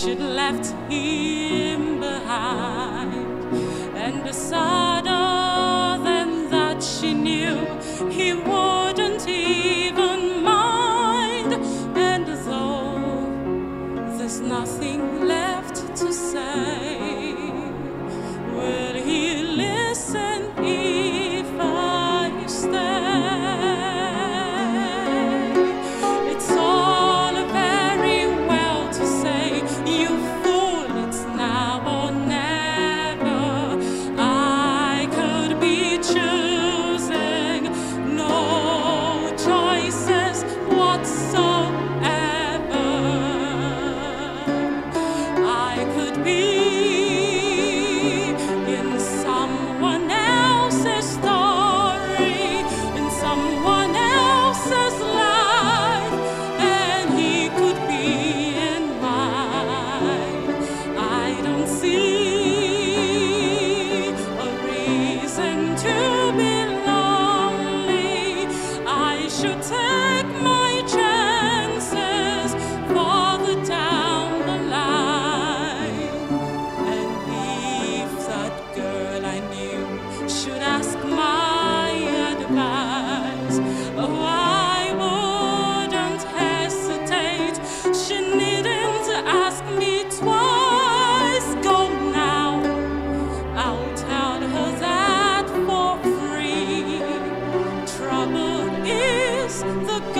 She'd left him behind. And sadder than that, she knew he wouldn't even mind. And though there's nothing left to say. the